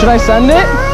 Should I send it?